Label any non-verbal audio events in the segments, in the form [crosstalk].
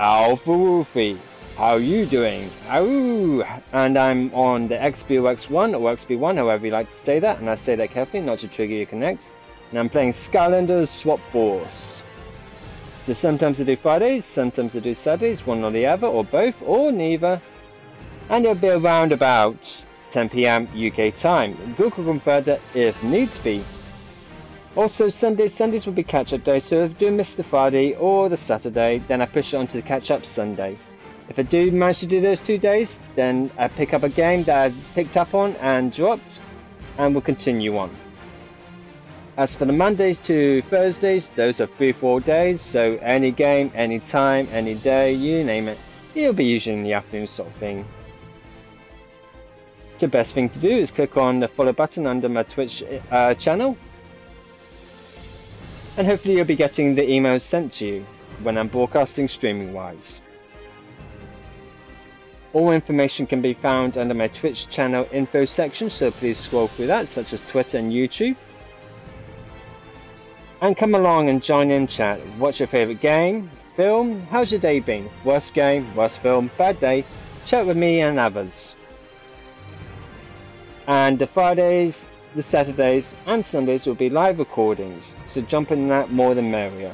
Alpha Wolfie. How you doing? Ooh, and I'm on the XBOX1 or XB1, however you like to say that, and I say that carefully not to trigger your Kinect. And I'm playing Skylanders Swap Force. So sometimes I do Fridays, sometimes I do Saturdays, one or the other, or both, or neither. And it'll be around about 10 pm UK time. Google confirmed that if needs be. Also, Sundays, Sundays will be catch-up day, so if I do miss the Friday or the Saturday, then I push it on to the catch-up Sunday. If I do manage to do those two days, then I pick up a game that I've picked up on and dropped, and we'll continue on. As for the Mondays to Thursdays, those are three, four days, so any game, any time, any day, you name it, it'll be usually in the afternoon sort of thing. The best thing to do is click on the follow button under my Twitch uh, channel, and hopefully you'll be getting the emails sent to you when I'm broadcasting streaming wise. All information can be found under my Twitch channel info section, so please scroll through that, such as Twitter and YouTube. And come along and join in chat. What's your favourite game? Film? How's your day been? Worst game? Worst film? Bad day? Chat with me and others. And the Fridays, the Saturdays, and Sundays will be live recordings, so jump in that more than merrier.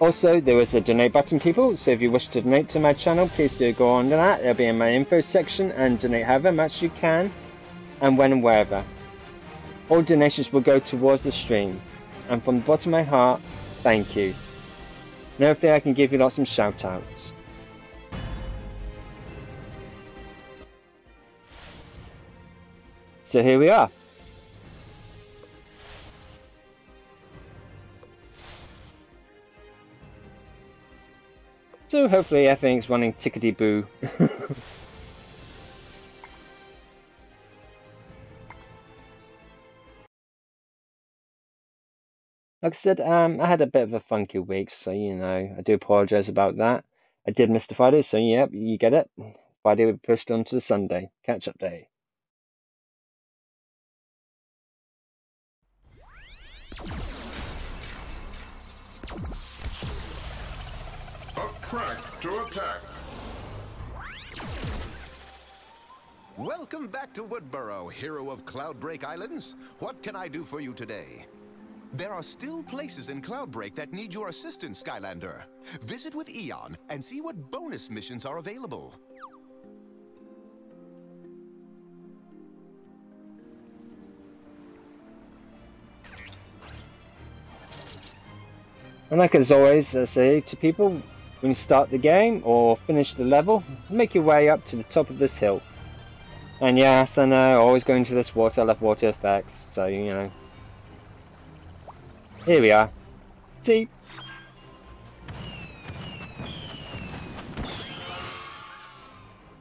Also, there is a donate button, people, so if you wish to donate to my channel, please do go on to that. It'll be in my info section and donate however much you can, and when and wherever. All donations will go towards the stream, and from the bottom of my heart, thank you. And hopefully I can give you lots of shout outs. So here we are. So hopefully everything's running tickety-boo. [laughs] like I said, um, I had a bit of a funky week, so you know, I do apologise about that. I did miss the Friday, so yep, you get it. Friday we pushed on to the Sunday, catch-up day. Track to attack. Welcome back to Woodburrow, hero of Cloudbreak Islands. What can I do for you today? There are still places in Cloudbreak that need your assistance, Skylander. Visit with Eon and see what bonus missions are available. And like as always, I say to people, when you start the game or finish the level, make your way up to the top of this hill. And yes, I know, always going to this water, I love water effects, so you know. Here we are. See?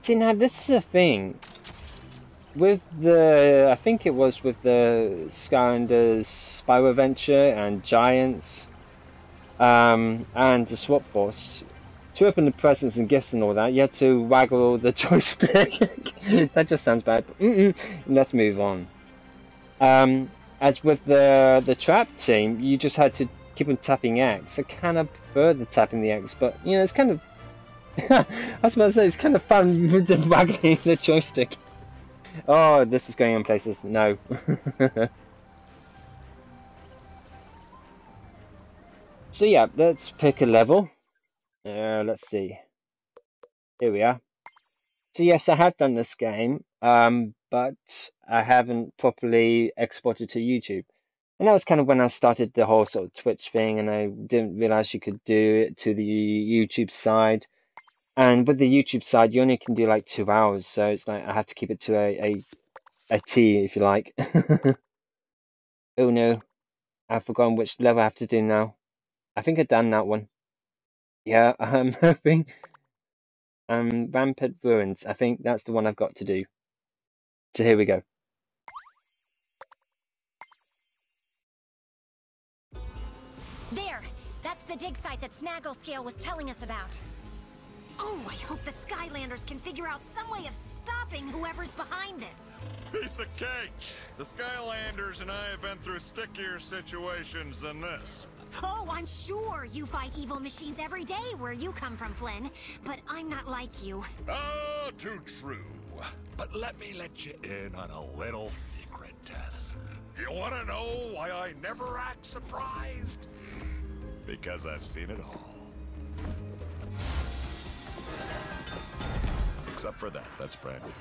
See now this is a thing. With the, I think it was with the Skylanders Spyro Adventure and Giants, um, and the Swap Force, to open the presents and gifts and all that, you had to waggle the [laughs] joystick. that just sounds bad. Mm -mm. Let's move on. Um, as with the the trap team, you just had to keep on tapping X. I kind of prefer the tapping the X, but you know, it's kind of. [laughs] I was about to say it's kind of fun [laughs] just waggling [laughs] the joystick. Oh, this is going in places. No. so yeah, let's pick a level. Uh, let's see. Here we are. So yes, I have done this game, um, but I haven't properly exported to YouTube. And that was kind of when I started the whole sort of Twitch thing, and I didn't realize you could do it to the YouTube side. And with the YouTube side, you only can do like two hours, so it's like I have to keep it to a a, a T, if you like. [laughs] oh no, I've forgotten which level I have to do now. I think I've done that one. Yeah, [laughs] I'm hoping. Um, Rampant Ruins. I think that's the one I've got to do. So here we go. The dig site that Snagglescale was telling us about. Oh, I hope the Skylanders can figure out some way of stopping whoever's behind this. Piece of cake. The Skylanders and I have been through stickier situations than this. Oh, I'm sure you fight evil machines every day where you come from, Flynn. But I'm not like you. Oh, too true. But let me let you in on a little secret, Tess. You want to know why I never act surprised? Because I've seen it all. Except for that, that's brand new.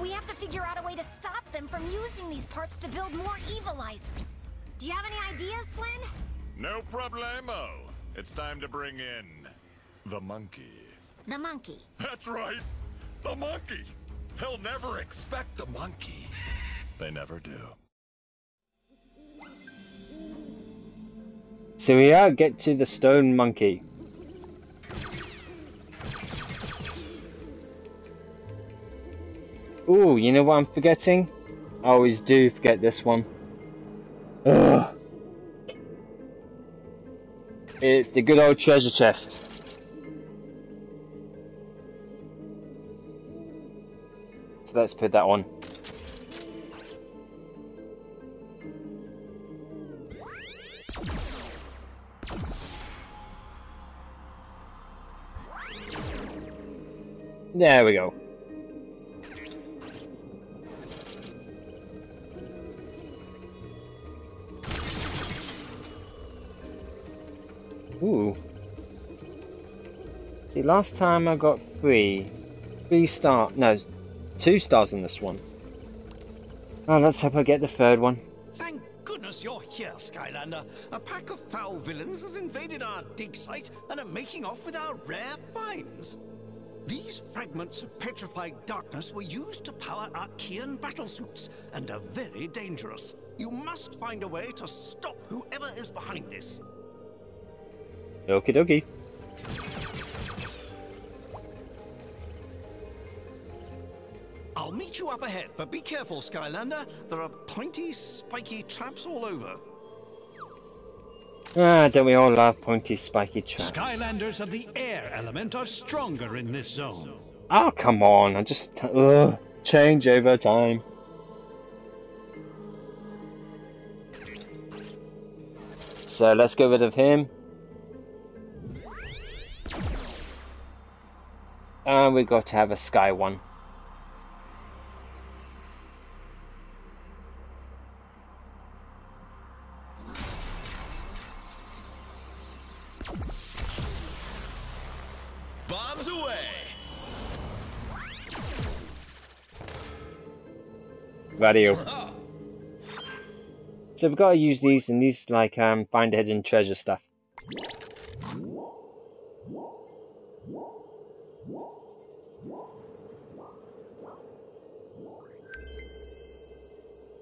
We have to figure out a way to stop them from using these parts to build more evilizers. Do you have any ideas, Flynn? No problemo. It's time to bring in the monkey. The monkey. That's right, the monkey. He'll never expect the monkey. They never do. So we are get to the stone monkey. Ooh, you know what I'm forgetting? I always do forget this one. Ugh. It's the good old treasure chest. So let's put that on. There we go. Ooh. See, last time I got three. Three star. No, two stars in this one. Oh, let's hope I get the third one. Thank goodness you're here, Skylander. A pack of foul villains has invaded our dig site and are making off with our rare finds. These fragments of petrified darkness were used to power Arkeyan battlesuits and are very dangerous. You must find a way to stop whoever is behind this. Okie dokie. I'll meet you up ahead, but be careful, Skylander. There are pointy, spiky traps all over. Ah, don't we all love pointy, spiky traps? Skylanders of the air element are stronger in this zone. Oh, come on. I just. Ugh. Change over time. So let's get rid of him. And we've got to have a sky one. Bombs away! Radio. [laughs] So we've got to use these and these like um find hidden treasure stuff.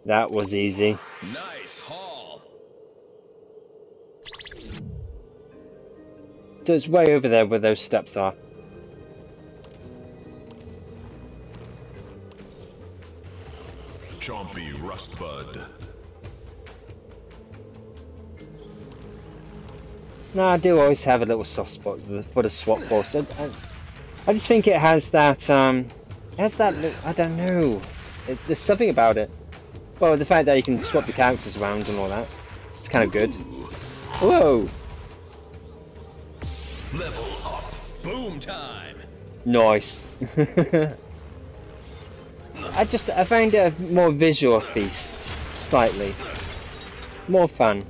That was easy. Nice haul! So it's way over there where those steps are. Chompy Rustbud. No, I do always have a little soft spot for the- swap force. I, I, I just think it has that, um, it has that, I don't know. It, there's something about it. Well, the fact that you can swap your characters around and all that. It's kind of good. Whoa! Level up! Boom time! Nice. [laughs] I just, I find it a more visual feast, slightly. More fun.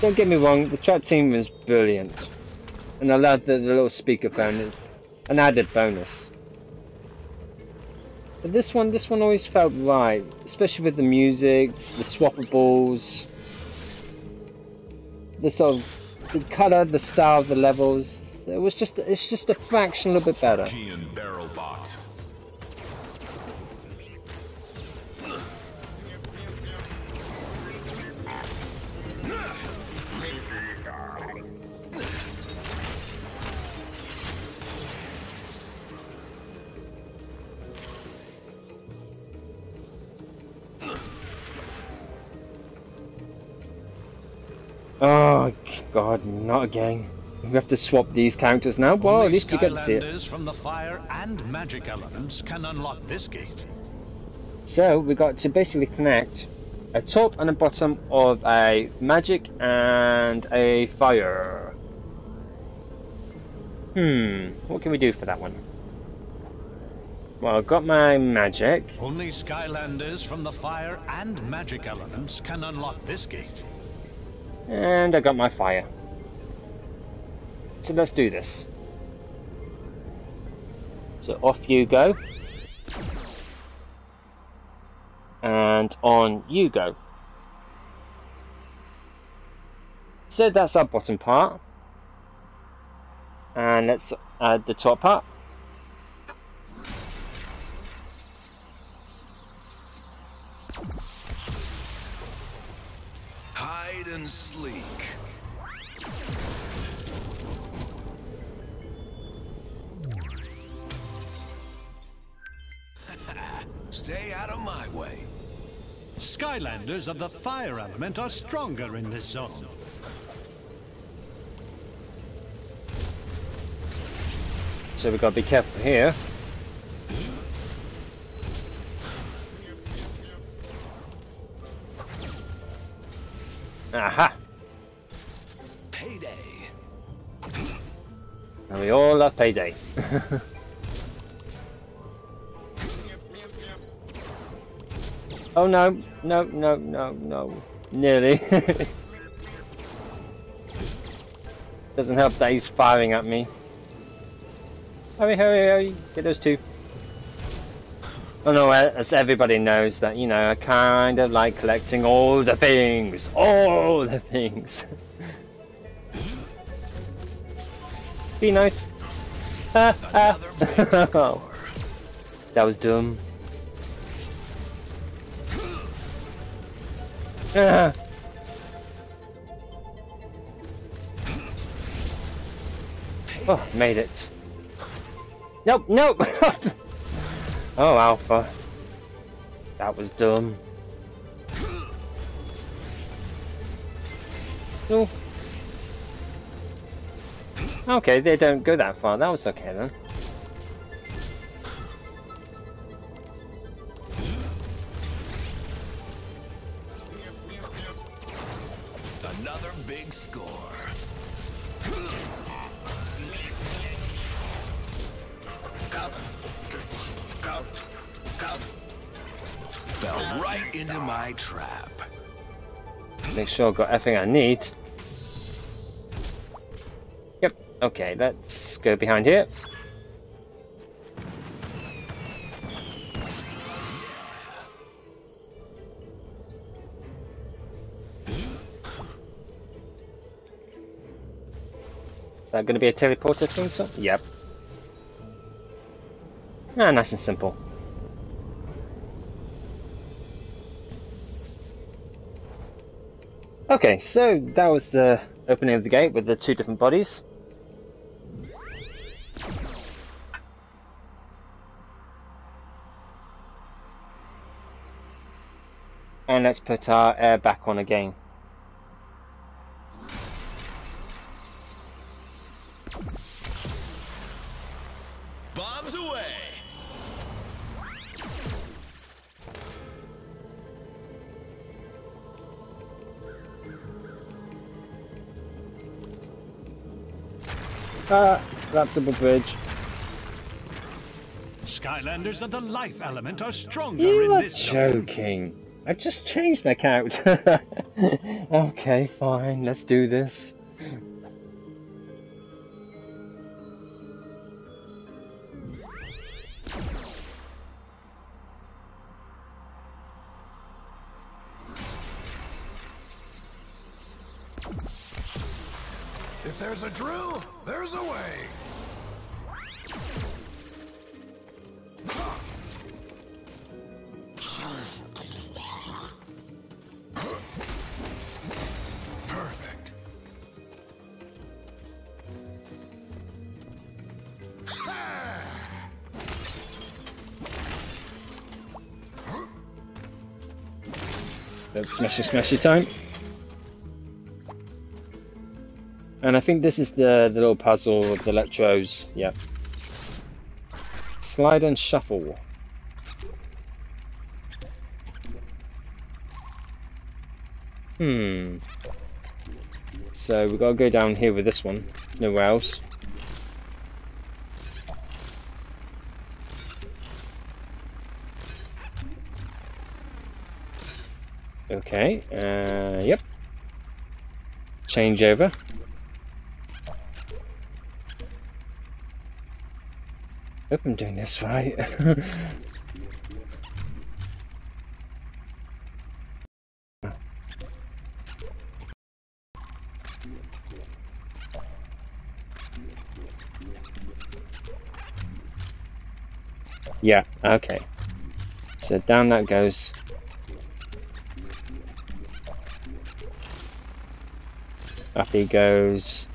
Don't get me wrong, the trap team was brilliant. And I love the, the little speakerphone, it's an added bonus. But this one, this one always felt right, especially with the music, the swappables, the sort of, the colour, the style of the levels. It was just, it's just a fraction a little bit better. Oh god, not again. We have to swap these characters now. Well, Only at least you get to see it. Skylanders from the fire and magic elements can unlock this gate. So we got to basically connect a top and a bottom of a magic and a fire. Hmm, what can we do for that one? Well, I've got my magic. Only Skylanders from the fire and magic elements can unlock this gate. And I got my fire. So let's do this. So off you go. And on you go. So that's our bottom part. And let's add the top part. And sleek. [laughs] Stay out of my way. Skylanders of the fire element are stronger in this zone. So we've got to be careful here. Aha! Payday. And we all love payday. [laughs] oh no, no, no, no, no. Nearly. [laughs] Doesn't help that he's firing at me. Hurry, hurry, hurry. Get those two. Oh no, as everybody knows that, you know, I kind of like collecting all the things. All the things. [laughs] Be nice. Ah, [laughs] ah. That was dumb. [laughs] Oh, made it. Nope, nope. Oh, Alpha. That was dumb. Okay, they don't go that far. That was okay then. Sure I've got everything I need. Yep, okay, let's go behind here. Is that going to be a teleporter thing? So? Yep. Ah, nice and simple. Okay, so that was the opening of the gate with the two different bodies. And let's put our air back on again. Ah, collapsible bridge. Skylanders of the life element are stronger You in are this zone. joking. I just changed my character. [laughs] okay, fine, let's do this. If there's a drill, there's a way. Perfect. Let's smashy smashy time. And I think this is the, the little puzzle of the Electros. Yep. Slide and shuffle. Hmm. So we've got to go down here with this one. There's nowhere else. Okay, uh, yep. Change over. Hope I'm doing this right. [laughs] yeah, okay. So down that goes. Up he goes.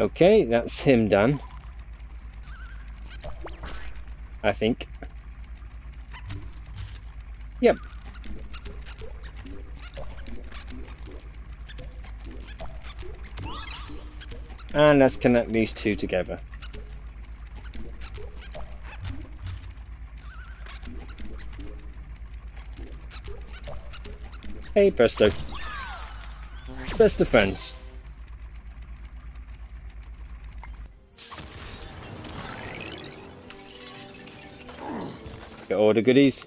Okay, that's him done. I think. Yep. And let's connect these two together. Hey, Presto. Best of friends. All the goodies.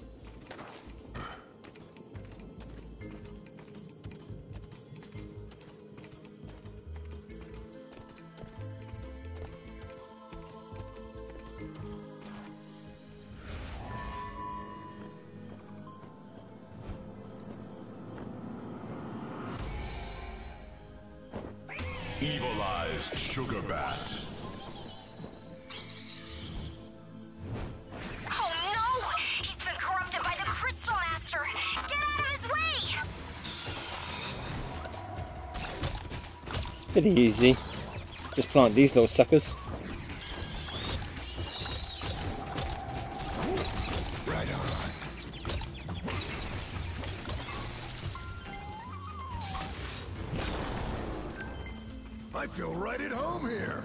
Easy. Just plant these little suckers. Right on. I feel right at home here.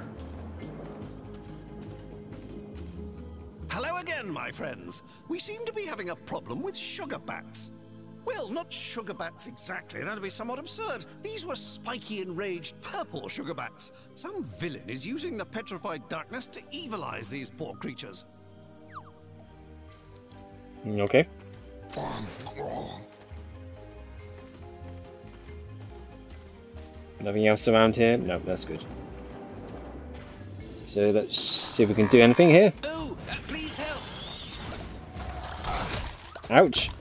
Hello again, my friends. We seem to be having a problem with sugar bats. Well, not sugar bats exactly. That'd be somewhat absurd. These were spiky, enraged purple sugar bats. Some villain is using the petrified darkness to evilize these poor creatures. Mm, Okay. Nothing else around here? No, that's good. So let's see if we can do anything here. Ooh, uh, please help. Ouch.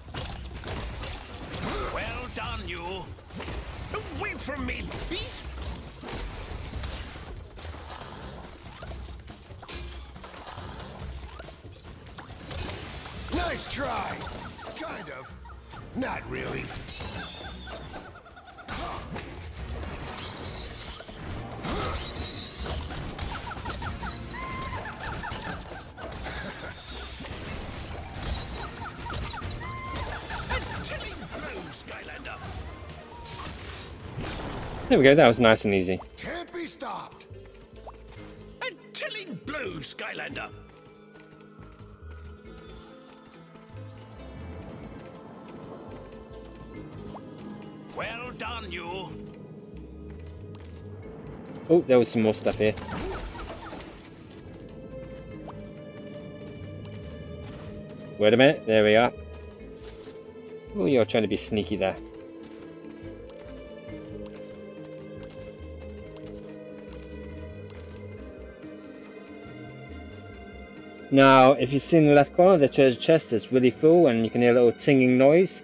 Try. Kind of. Not really. Chilling blow, Skylander! There we go, that was nice and easy. Can't be stopped. A chilling blow, Skylander! Done, you. Oh, there was some more stuff here. Wait a minute, there we are. Oh, you're trying to be sneaky there. Now, if you see in the left corner, the treasure chest is really full and you can hear a little tinging noise.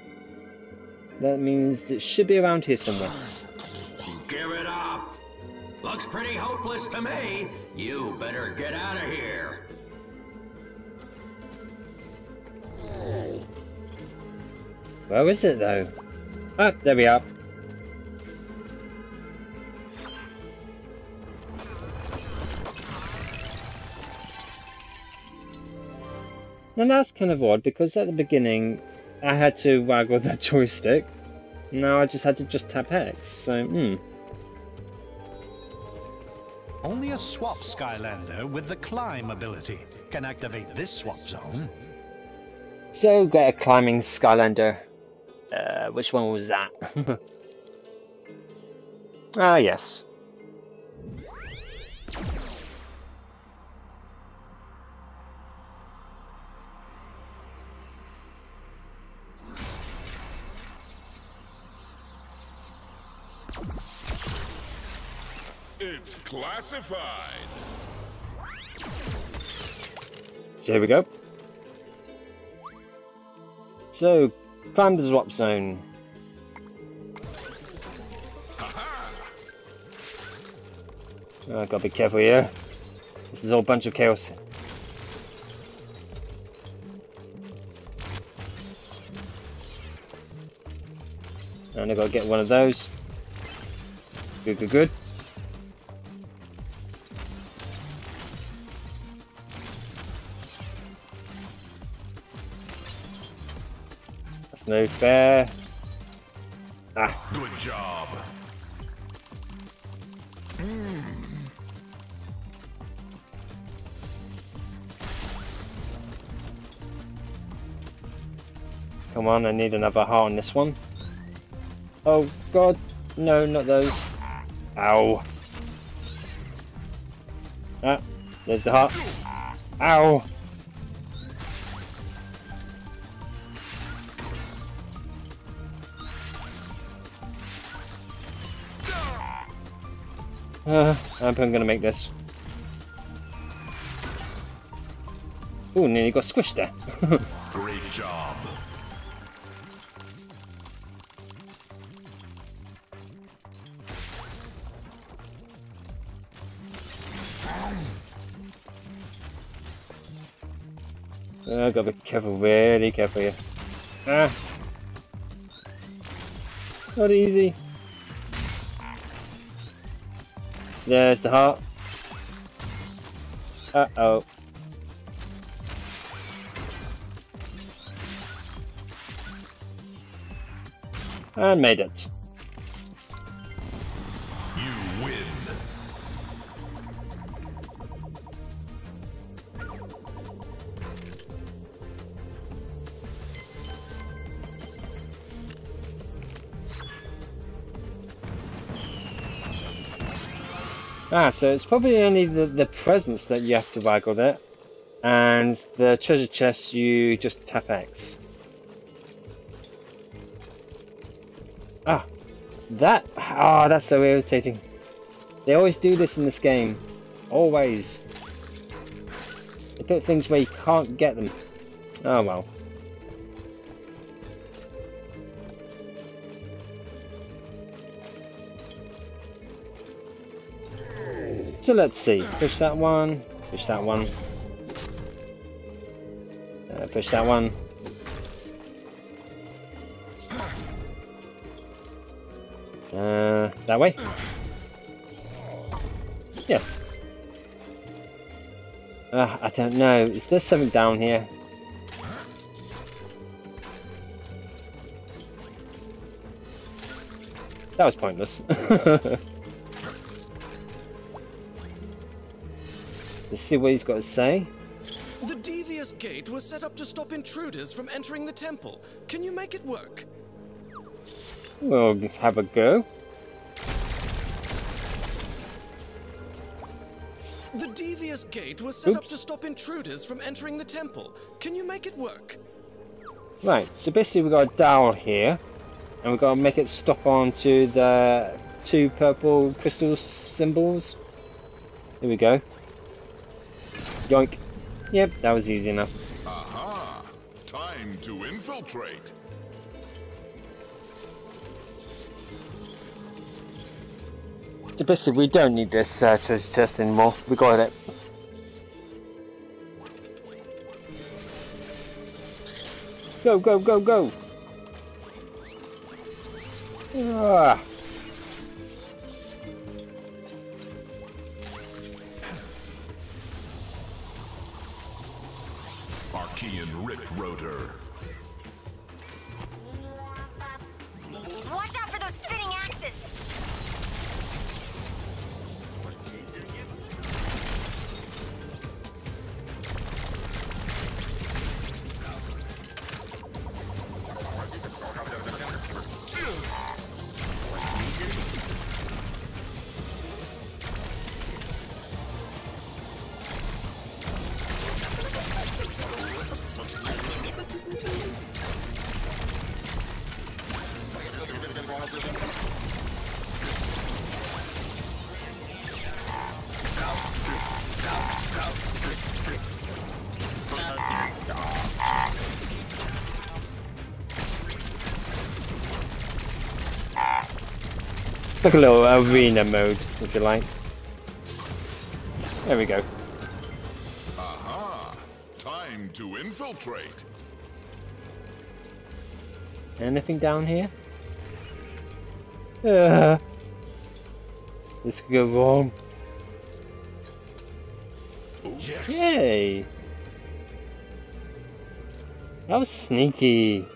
That means it should be around here somewhere. Give it up! Looks pretty hopeless to me. You better get out of here. Where is it though? Ah, there we are. Now that's kind of odd because at the beginning I had to waggle the [laughs] joystick. Now I just had to just tap X. So, hmm. Only a swap Skylander with the climb ability can activate this swap zone. So get a climbing Skylander. Uh, which one was that? [laughs] ah, yes. Classified. So here we go. So, climb the swap zone. Oh, gotta be careful here. This is all a bunch of chaos. And I gotta get one of those. Good, good, good. No fair. Ah, Good job. come on, I need another heart on this one. Oh god, no, not those. Ow. Ah, there's the heart. Ow. Uh, I'm gonna make this. Ooh, nearly got squished there. [laughs] Great job. Oh, gotta be careful, really careful here. Ah! Not easy. There's the heart. Uh oh. And made it. Ah, so it's probably only the, the presents that you have to waggle there. And the treasure chest, you just tap X. Ah, that, ah, that's so irritating. They always do this in this game. Always. They put things where you can't get them. Oh well. So let's see. Push that one. Push that one. Uh, push that one. Uh, that way? Yes. Uh, I don't know. Is there something down here? That was pointless. [laughs] see what he's got to say. The devious gate was set up to stop intruders from entering the temple. Can you make it work? We'll have a go. The devious gate was set up to stop intruders from entering the temple. Can you make it work? Right, so basically we've got a dowel here, and we've got to make it stop onto the two purple crystal symbols. Here we go. Yoink. Yep, that was easy enough. Aha! Time to infiltrate. So basically we don't need this uh, treasure chest anymore. We got it. Go, go, go, go! Ah. Arkeyan Rotor. Watch out for those spinning axes! Like a little arena mode, if you like. There we go. Aha! Time to infiltrate. Anything down here? Uh, this could go wrong. Yes. Yay! That was sneaky.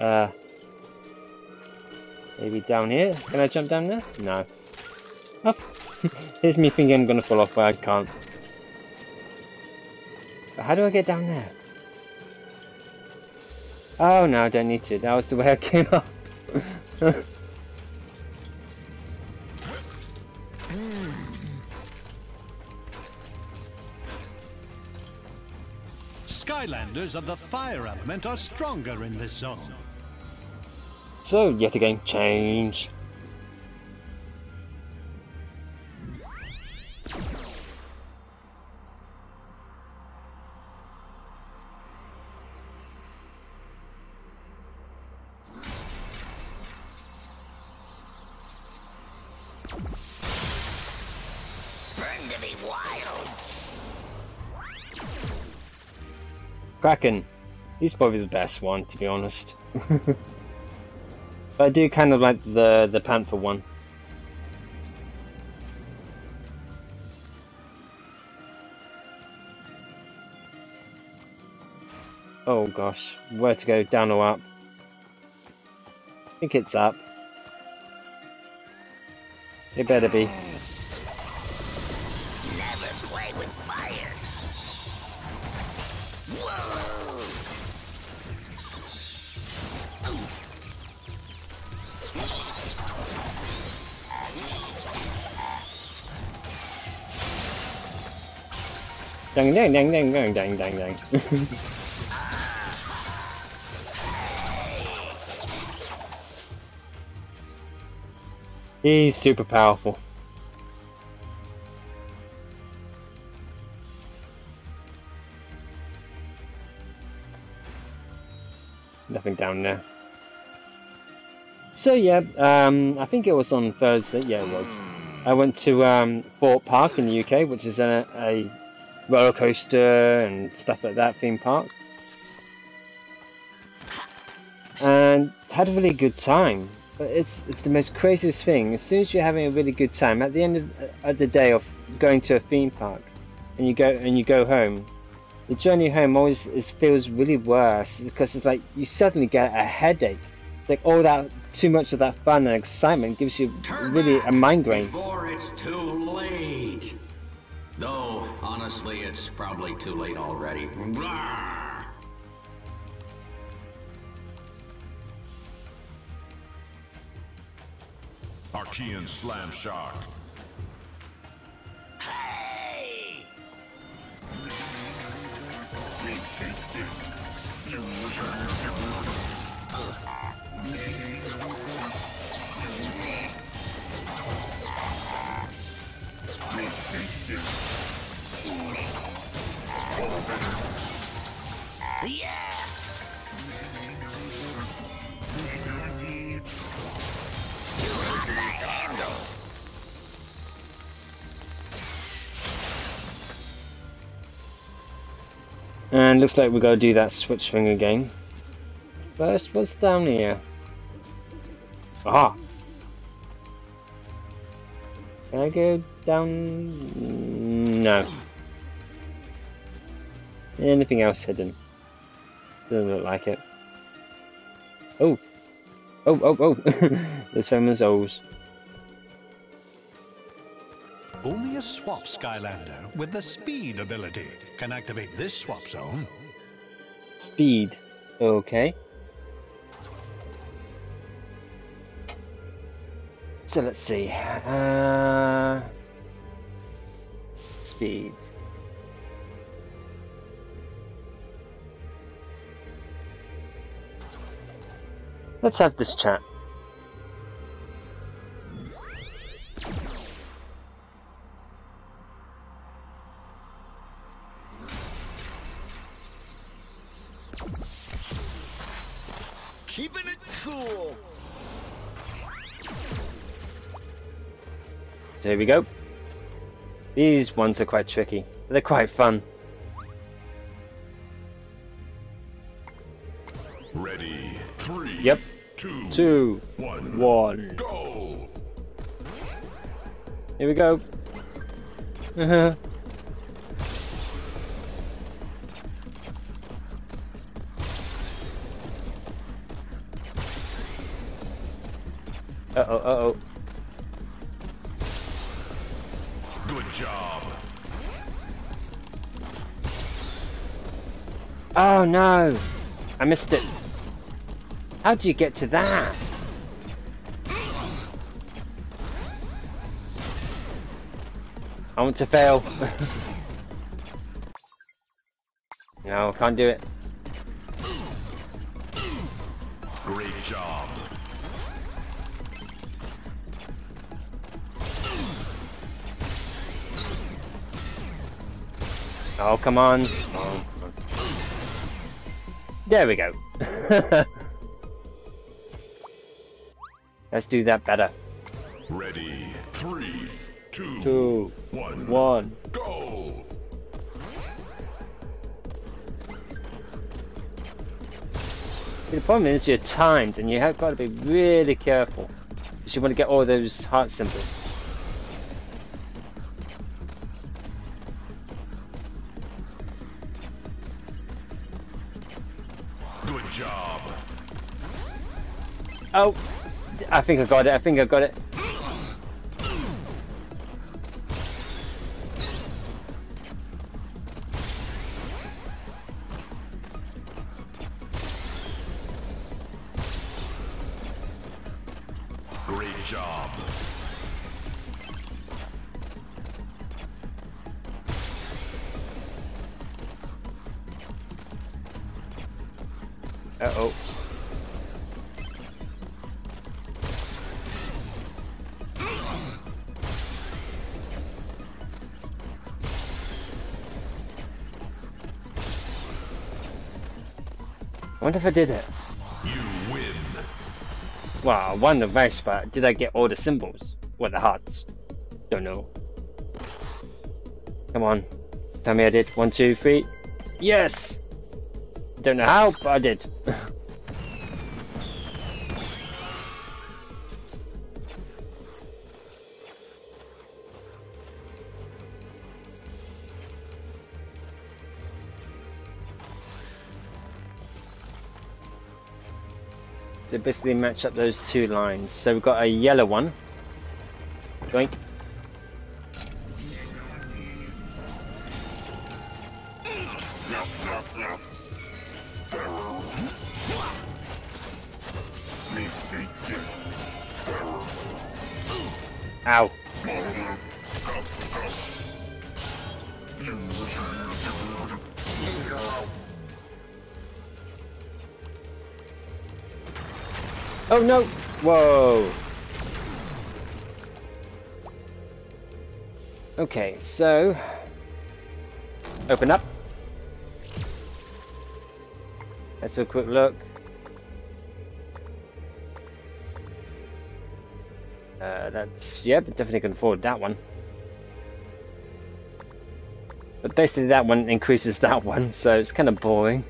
Uh, maybe down here? Can I jump down there? No. Up! [laughs] Here's me thinking I'm gonna fall off, but I can't. But how do I get down there? Oh no, I don't need to. That was the way I came [laughs] up. Skylanders of the fire element are stronger in this zone. So, yet again, change. Burn to be wild. Kraken. He's probably the best one, to be honest. [laughs] but I do kind of like the the Panther one. Oh gosh, where to go? Down or up? I think it's up. It better be. Dang dang dang dang dang dang dang dang. [laughs] He's super powerful. Nothing down there. So yeah, um, I think it was on Thursday. Yeah, it was. I went to um, Thorpe Park in the UK, which is a, a roller coaster and stuff like that theme park, and had a really good time. But it's it's the most craziest thing. As soon as you're having a really good time, at the end of, uh, of the day of going to a theme park, and you go and you go home, the journey home always is, feels really worse because it's like you suddenly get a headache. Like all that too much of that fun and excitement gives you Turn really a migraine. Before it's too late. Though, honestly, it's probably too late already. Blah! Arkeyan Slam Shark. Hey! And looks like we gotta do that switch thing again. First, what's down here? Aha! Can I go down? No. Anything else hidden? Doesn't look like it. Oh! Oh, oh, oh! There's Femon's O's. Only a swap Skylander with the speed ability can activate this swap zone. Speed. Okay. So let's see. Uh, speed. Let's have this chat. Keeping it cool. So here we go. These ones are quite tricky. but They're quite fun. Ready. Three. Yep. Two. Two, One. one. Go. Here we go. [laughs] Uh-oh, uh-oh. Good job. Oh no! I missed it. How do you get to that? I want to fail. [laughs] no, can't do it. Great job. Oh, come on. Oh. There we go. [laughs] Let's do that better. Ready. Three. Two. Two, One. one. Go. The problem is you're timed and you have got to be really careful. Because you want to get all those heart symbols. Good job. Oh! I think I got it, I think I got it. I wonder if I did it. You win. Well, I won the race, but did I get all the symbols? What, the hearts? Don't know. Come on. Tell me I did. One, two, three. Yes! Don't know how, but I did. [laughs] basically match up those two lines. So we've got a yellow one. Doink. Okay, so open up. Let's have a quick look. Uh, that's yep, definitely can afford that one. But basically, that one increases [laughs] that one, so it's kind of boring.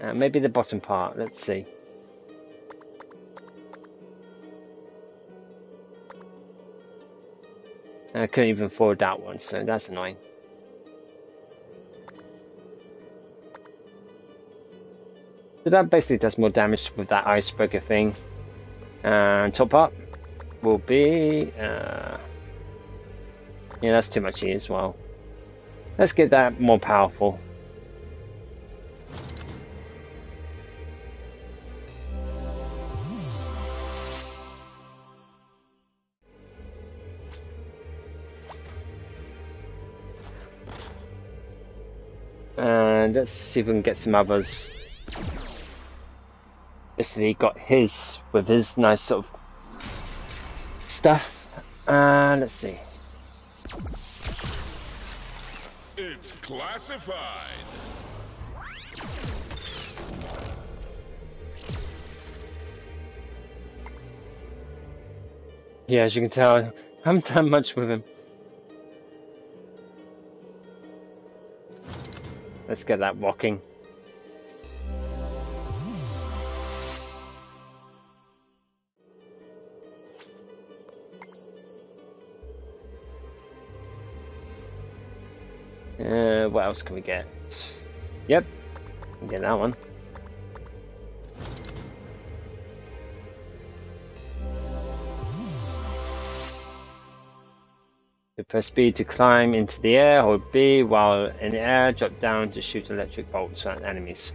Uh, maybe the bottom part. Let's see. I couldn't even afford that one, so that's annoying. So that basically does more damage with that icebreaker thing. And top up will be... Uh, yeah, that's too much E as well. Let's get that more powerful. Let's see if we can get some others. Basically got his with his nice sort of stuff. And let's see. It's classified. Yeah, as you can tell, [laughs] I haven't done much with him. Let's get that walking. Uh, what else can we get? Yep, get that one. Press B to climb into the air, hold B while in the air, drop down to shoot electric bolts at enemies.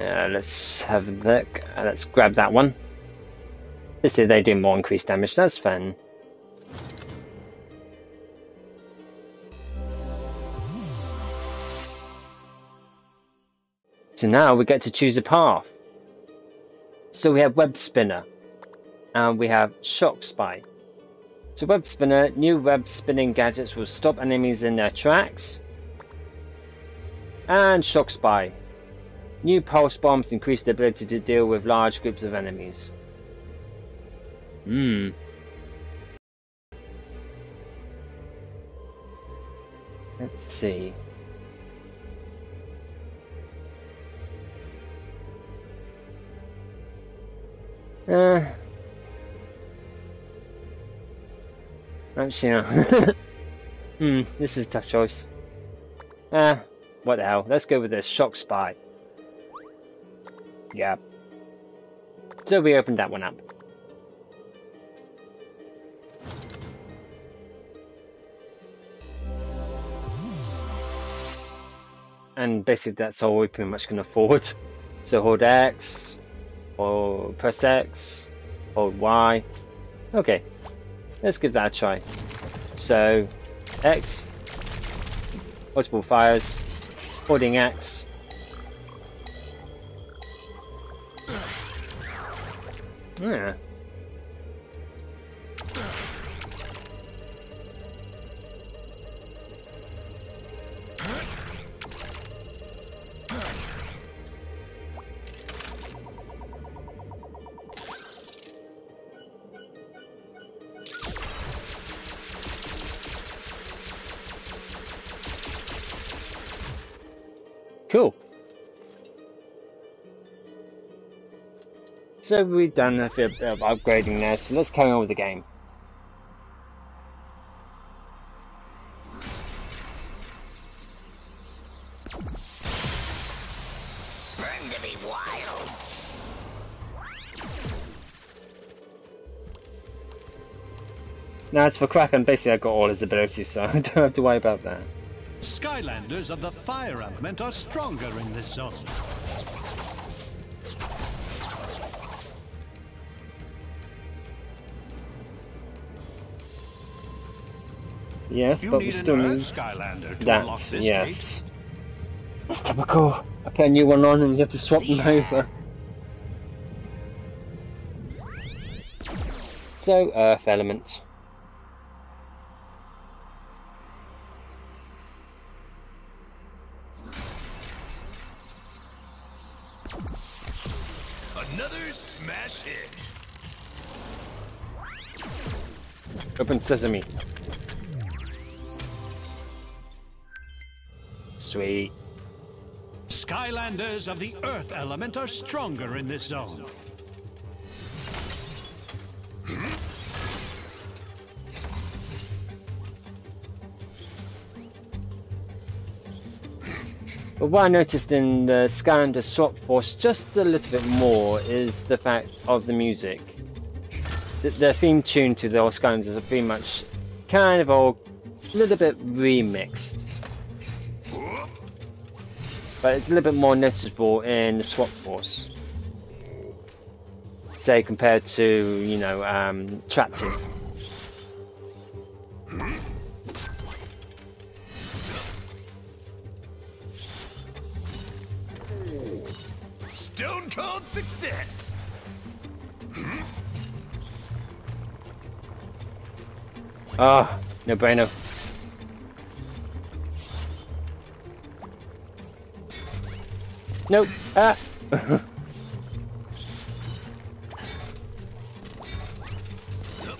Uh, let's have a look. Uh, let's grab that one. This is they do more increased damage, that's fun. So now we get to choose a path. So we have Web Spinner, and we have Shock Spy. So Web Spinner, new web spinning gadgets will stop enemies in their tracks. And Shock Spy, new pulse bombs increase the ability to deal with large groups of enemies. Hmm. Let's see. Uh, actually, no. hmm, this is a tough choice. Ah, uh, what the hell? Let's go with this shock spy. Yeah. So we opened that one up. And basically that's all we pretty much can afford. So hold X, or press X, hold Y. Okay, let's give that a try. So, X, multiple fires, holding X. Yeah. So we've done a bit of upgrading there, so let's carry on with the game. Burn to be wild. Now as for Kraken, basically I've got all his abilities, so [laughs] I don't have to worry about that. Skylanders of the fire element are stronger in this zone. Yes, You but we still need Skylander to unlock that. Yes. That's typical. I put a new one on and you have to swap them over. So, Earth element. Another smash hit. Open sesame. Sweet. Skylanders of the Earth element are stronger in this zone. But what I noticed in the Skylander Swap Force just a little bit more is the fact of the music. The, the theme tune to the Skylanders are pretty much kind of all a little bit remixed. But it's a little bit more noticeable in the Swap Force. Say compared to, you know, um, Trap Team. Stone cold success! Ah, no brainer. Nope. Ah.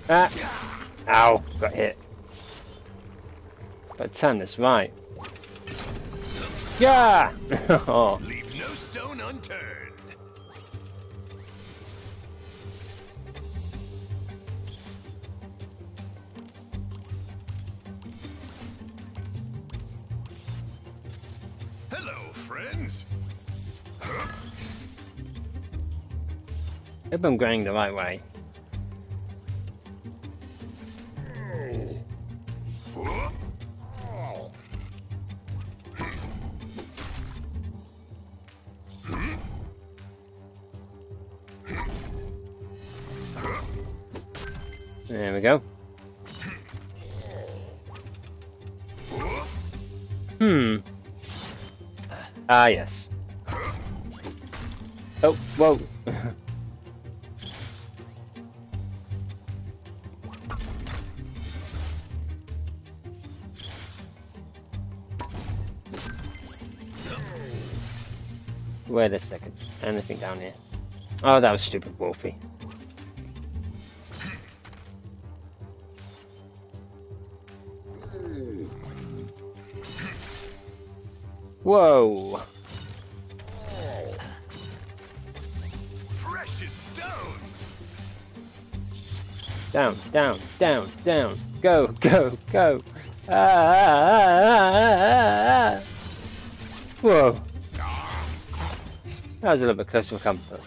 ah. Ow. Got hit. But time this right. Yeah. [laughs] oh. Hope I'm going the right way. There we go. Hmm. Ah, yes. Oh, whoa. Wait a second. Anything down here? Oh, that was stupid Wolfie. Whoa! Precious stones. Down, down, down, down. Go, go, go. Ah, ah, ah, ah, ah. Whoa. That was a little bit close for comfort.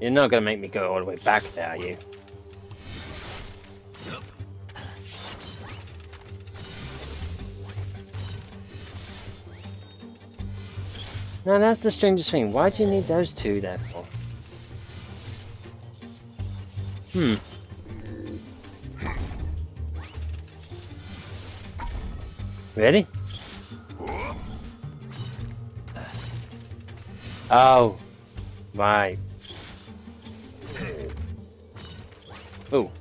You're not gonna make me go all the way back there, are you? Now that's the strangest thing. Why do you need those two there for? Hmm. Really? Oh. Right. Oh.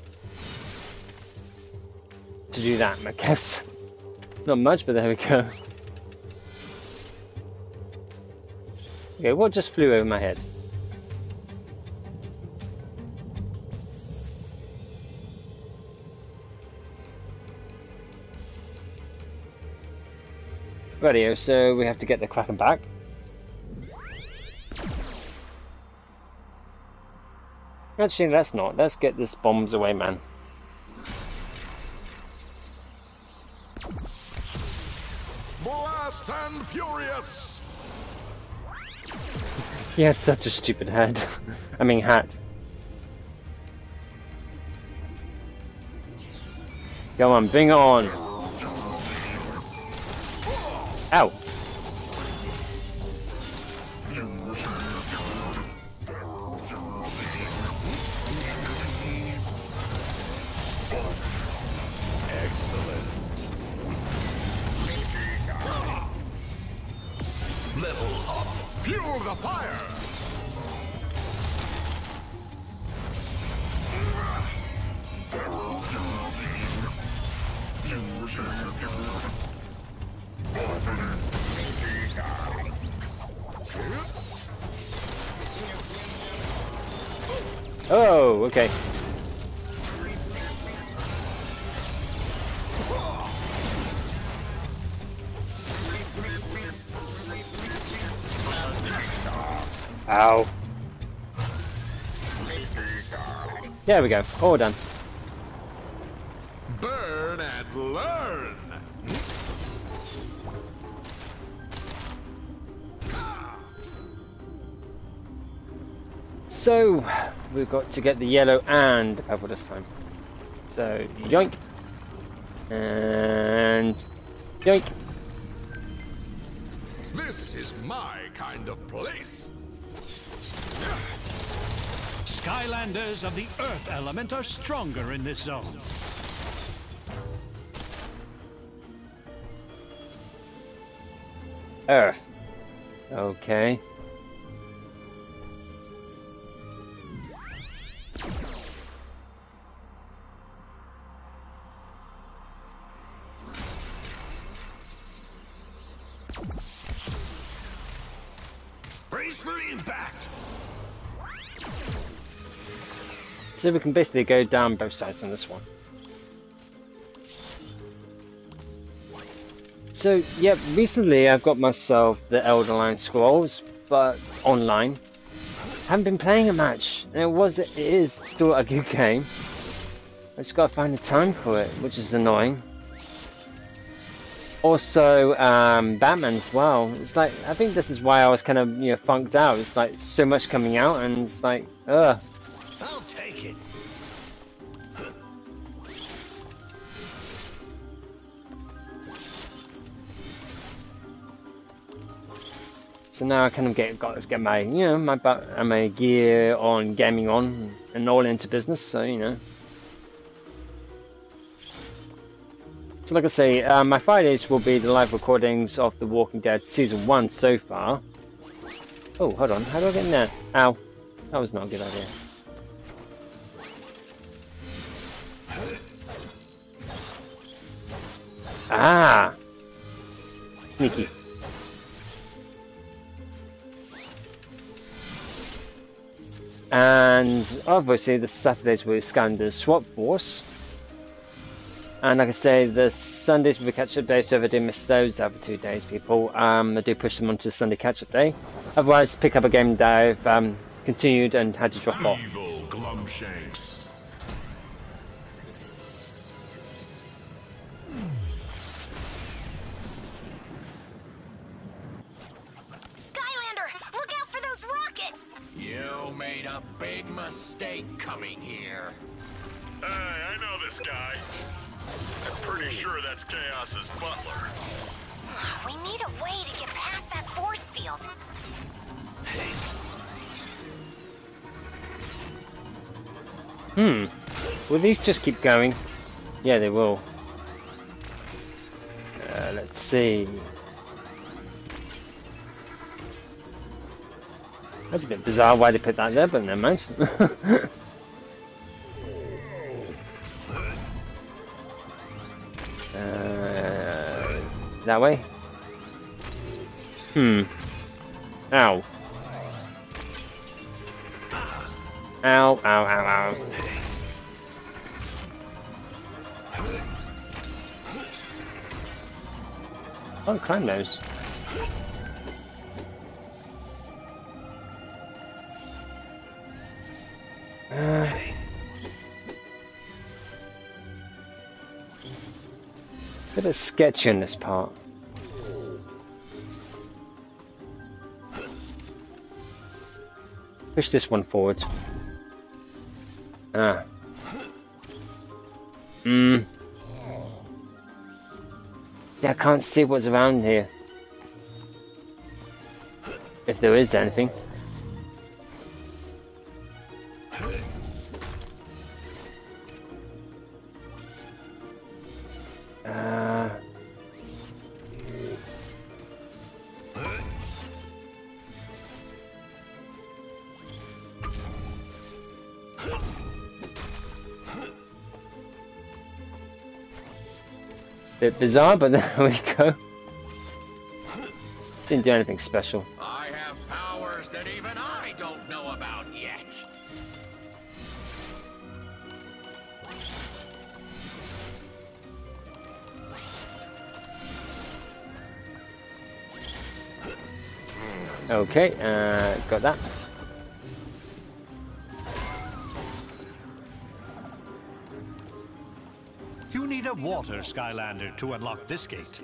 To do that, I guess. Not much, but there we go. Okay, what just flew over my head? Radio, so we have to get the Kraken back. Actually, let's not. Let's get this bombs away, man. Blast and furious. He has such a stupid head. [laughs] I mean hat. Come on, bring it on. Ow. Ow. There we go. All done. Burn and learn. So, we've got to get the yellow and the purple this time. So, yoink. And yoink. This is my kind of place. Skylanders of the Earth element are stronger in this zone. Earth. Okay. So we can basically go down both sides on this one. So, yeah, recently I've got myself the Elderline Scrolls, but online. haven't been playing a match, and it was, it is still a good game. I just gotta find the time for it, which is annoying. Also, um, Batman as well. It's like, I think this is why I was kind of, you know, funked out. It's like so much coming out, and it's like, ugh. So now I kind of get got get my you know my my gear on gaming on and all into business. So you know. So like I say, uh, my Fridays will be the live recordings of The Walking Dead season one so far. Oh, hold on, how do I get in there? Ow, that was not a good idea. Ah, sneaky. And obviously the Saturdays will scan the Swap Force. And like I say, the Sundays will be catch-up days, so if I do miss those other two days, people, um, I do push them onto Sunday catch-up day. Otherwise, pick up a game that I've um, continued and had to drop off. Coming here. Hey, I know this guy. I'm pretty sure that's Kaos's butler. We need a way to get past that force field. Hmm. Will these just keep going? Yeah, they will. Uh, let's see. That's a bit bizarre why they put that there, but never mind. [laughs] that way? Hmm. Ow. Ow, ow, ow, ow. Can't climb those. Uh, bit of sketchy in this part. Push this one forward. Ah. Hmm. Yeah, I can't see what's around here. If there is anything. Bit bizarre, but [laughs] there we go. Didn't do anything special. I have powers that even I don't know about yet. Okay, uh, got that. Need a water Skylander to unlock this gate.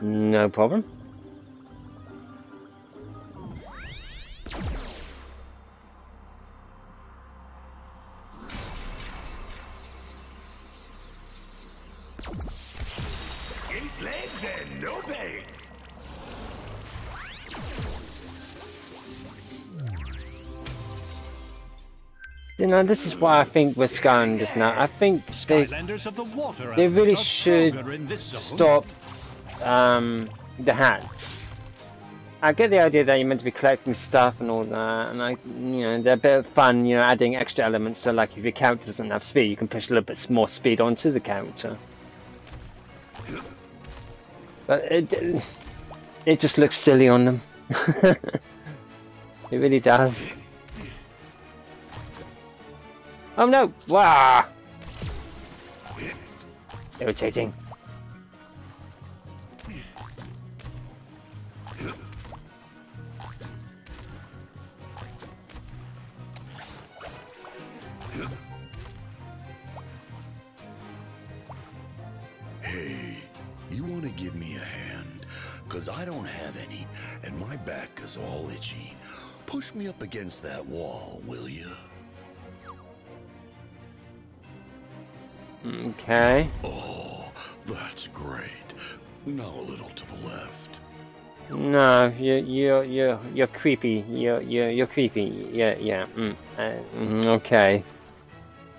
No problem. Know, this is why I think we're scanning this now. I think they, of the water they really should stronger in this zone. stop um, the hats. I get the idea that you're meant to be collecting stuff and all that, and I, you know, they're a bit of fun, you know, adding extra elements. So, like, if your character doesn't have speed, you can push a little bit more speed onto the character. But it, it just looks silly on them. [laughs] it really does. Oh no! Wah! Irritating. Hey, you want to give me a hand? Cause I don't have any, and my back is all itchy. Push me up against that wall, will you? Okay. Oh, that's great. Now a little to the left. No, you you you you're creepy. You you you're creepy. Yeah yeah. Mm, uh, mm, okay.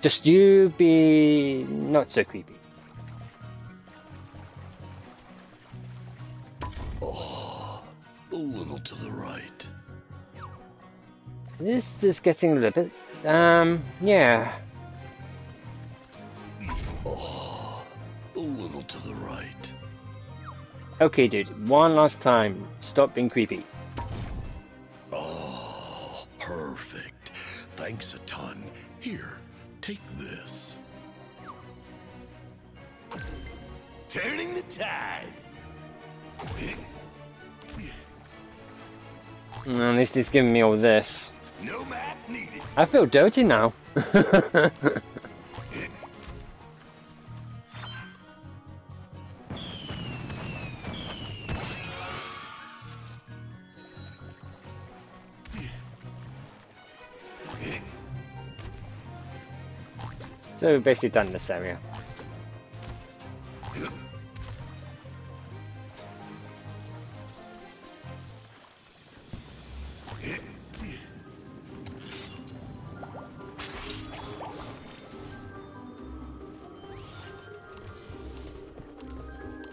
Just you be not so creepy. Oh, a little to the right. This is getting a little bit. Um. Yeah. Oh, a little to the right. Okay, dude. One last time. Stop being creepy. Oh, perfect. Thanks a ton. Here, take this. Turning the tide. Mm, At least he's giving me all this. No map needed. I feel dirty now. [laughs] so we've basically done this area.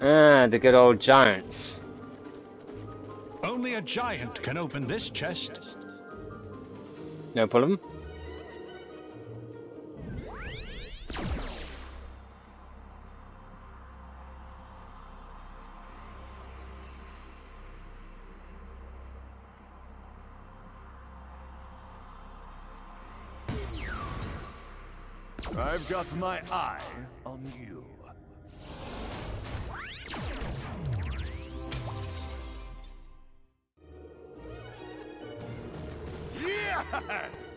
Ah, the good old giants. Only a giant can open this chest. No problem. Got my eye on you. Yes!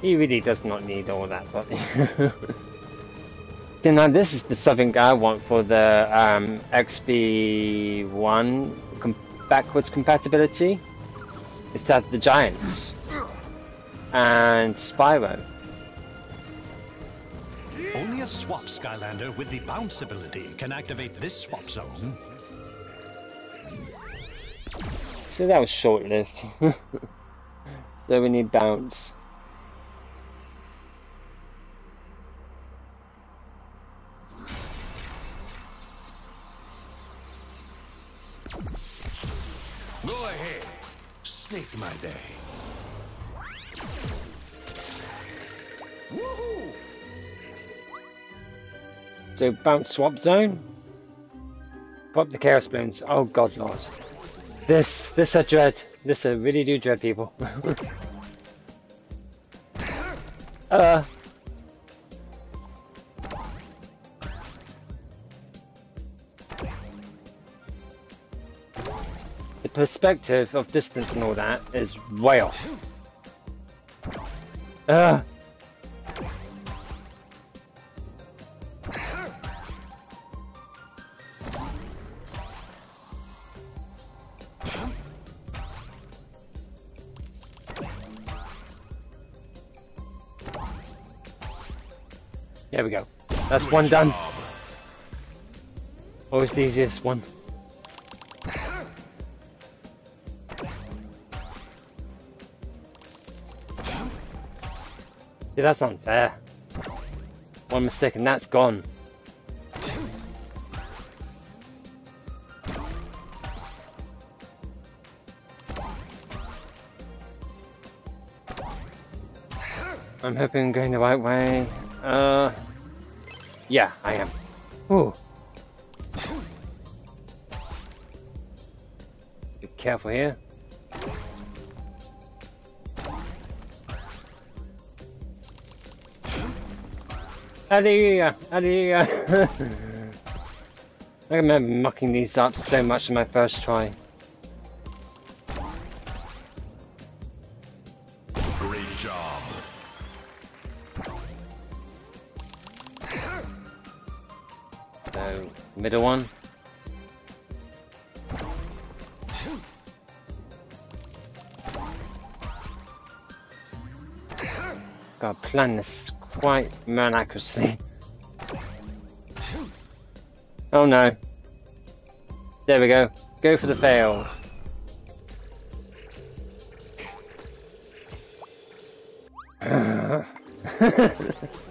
He really does not need all that, but [laughs] you know, this is the something I want for the um, XB1 com backwards compatibility. Is to have the giants and Spyro. Only a swap Skylander with the bounce ability can activate this swap zone. So that was short-lived. [laughs] so we need bounce. So bounce swap zone. Pop the chaos balloons. Oh god lord. This this I dread. This I really do dread people. [laughs] Uh. The perspective of distance and all that is way off. Uh. That's Good one done. Always the easiest one. See, that's unfair. One mistake and that's gone. I'm hoping I'm going the right way. Uh, yeah, I am. Ooh. Be careful here. Hallelujah! Hallelujah! I remember mucking these up so much in my first try. Middle one. Gotta plan this quite miraculously. Oh no. There we go. Go for the fail.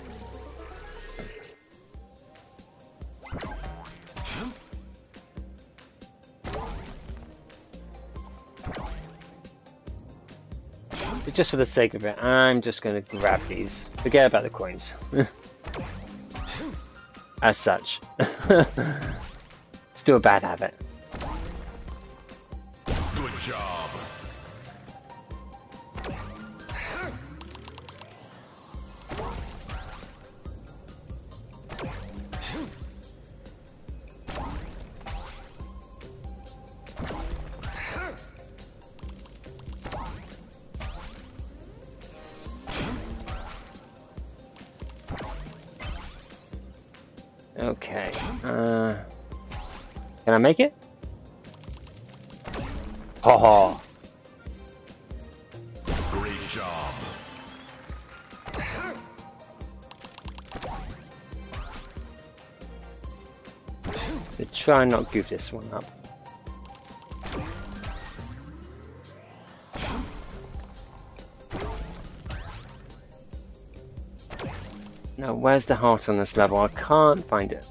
[laughs] just for the sake of it, I'm just going to grab these. Forget about the coins. [laughs] As such. [laughs] Still a bad habit. Okay. Uh, can I make it? Ha ha. Great job. But try and not goof this one up. Where's the heart on this level? I can't find it.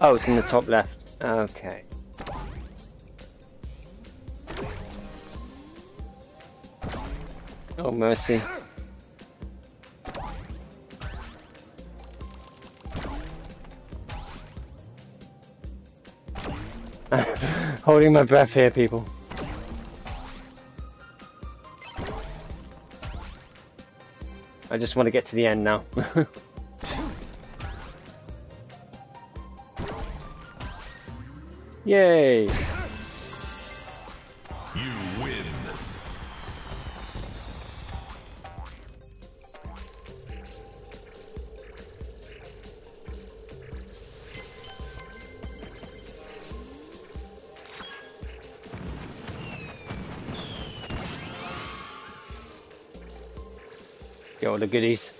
Oh, it's in the top left. Okay. Oh, mercy. [laughs] Holding my breath here, people. I just want to get to the end now. [laughs] Yay! You win. Get all the goodies.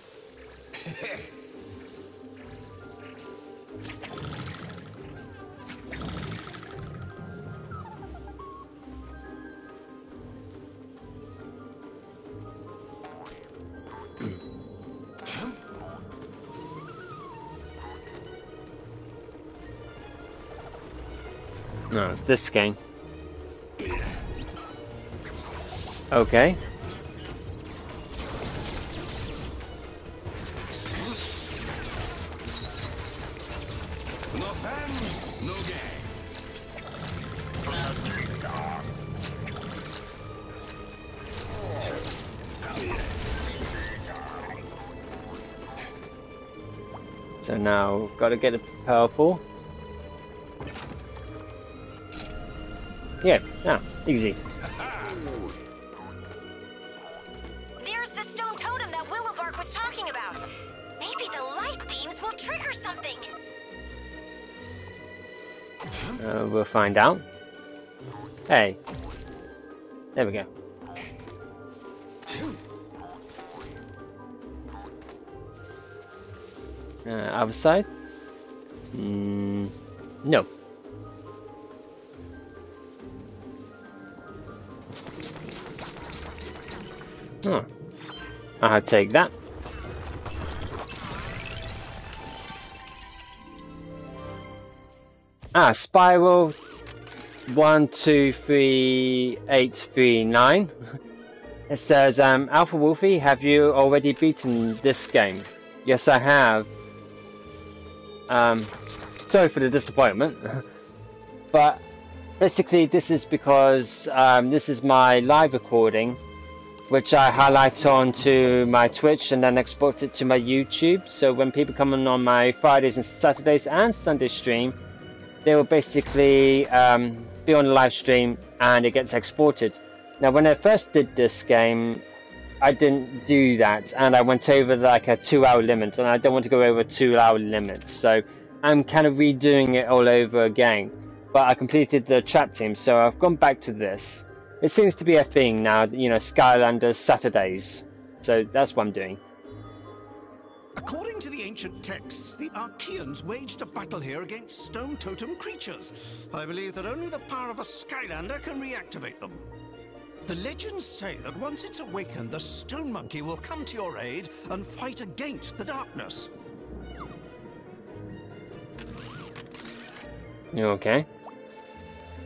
This game. Okay. So now, we've gotta get a purple. Yeah, yeah, easy. There's the stone totem that Willowbark was talking about. Maybe the light beams will trigger something. Uh, we'll find out. Hey. There we go. Uh, other side? Mm, no. Huh. I'll take that. Ah, Spyro one, two, three, eight, three, nine. [laughs] It says, um, Alpha Wolfie, have you already beaten this game? Yes, I have. Um, sorry for the disappointment. [laughs] but basically, this is because um, this is my live recording, which I highlight onto my Twitch and then export it to my YouTube. So when people come on on my Fridays and Saturdays and Sunday stream, they will basically um, be on the live stream and it gets exported. Now, when I first did this game, I didn't do that, and I went over like a two-hour limit, and I don't want to go over a two-hour limit, so I'm kind of redoing it all over again. But I completed the trap team, so I've gone back to this. It seems to be a thing now, you know, Skylanders Saturdays. So that's what I'm doing. According to the ancient texts, the Arkeyans waged a battle here against stone totem creatures. I believe that only the power of a Skylander can reactivate them. The legends say that once it's awakened, the stone monkey will come to your aid and fight against the darkness. You okay?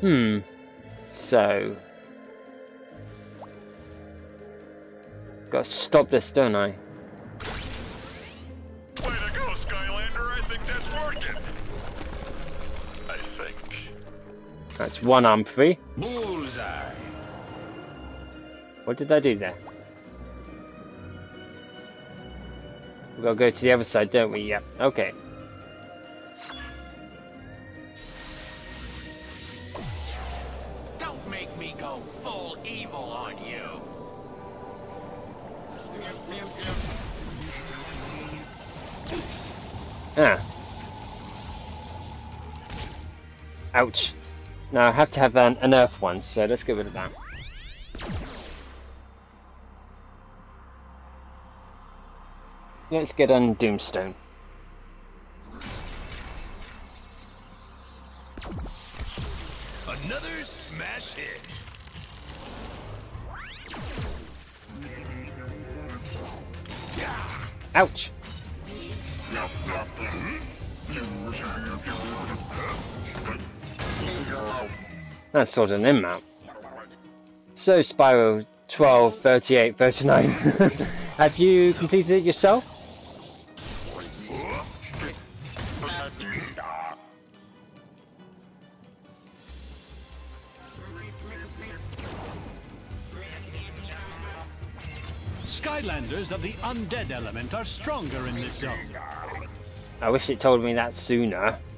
Hmm. So. Gotta stop this, don't I? Way to go, Skylander. I think that's working. I think. That's one arm free. Bullseye. What did I do there? We gotta go to the other side, don't we? Yep. Okay. Don't make me go full evil on you. Ah. Ouch. Now I have to have an, an earth one, so let's get rid of that. Let's get on Doomstone. Another smash hit. Ouch! That's sort of an in-map. So, Spyro 12, 38, 39. [laughs] Have you completed it yourself? Skylanders of the undead element are stronger in this zone. I wish it told me that sooner. [laughs]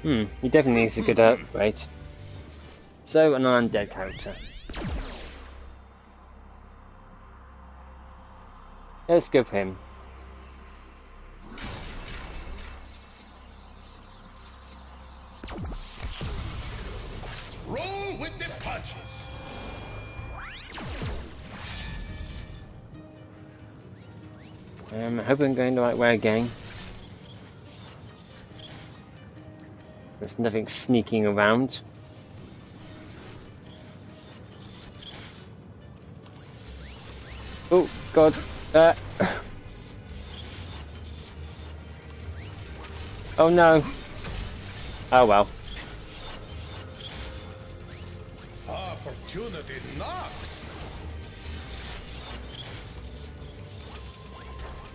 Hmm, he definitely needs a good [laughs] upgrade. So, an undead character. Let's go for him. Roll with the punches. Um, I hope I'm going the right way again. There's nothing sneaking around. God. Uh. Oh, no. Oh, well. Opportunity knocks.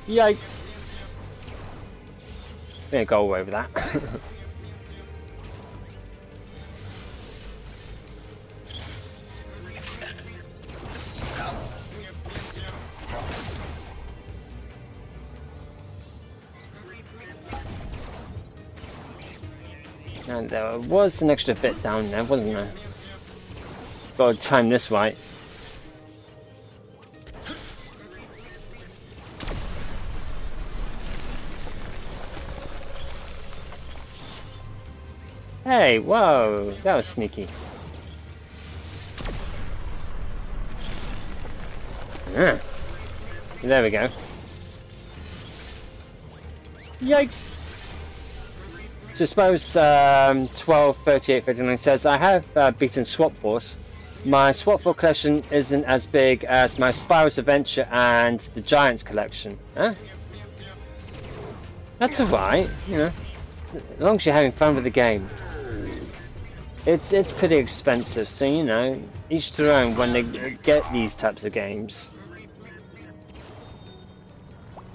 Yikes! Gonna go over that. [laughs] and there was an extra bit down there, wasn't there? Gotta time this right. Hey, whoa, that was sneaky. Yeah. There we go. Yikes! So suppose um, 12, 38, 59 says, I have uh, beaten Swap Force. My Swap Force collection isn't as big as my Spyro's Adventure and the Giants collection. Huh? That's alright, you know. As long as you're having fun with the game. It's it's pretty expensive, so you know, each to their own when they get these types of games.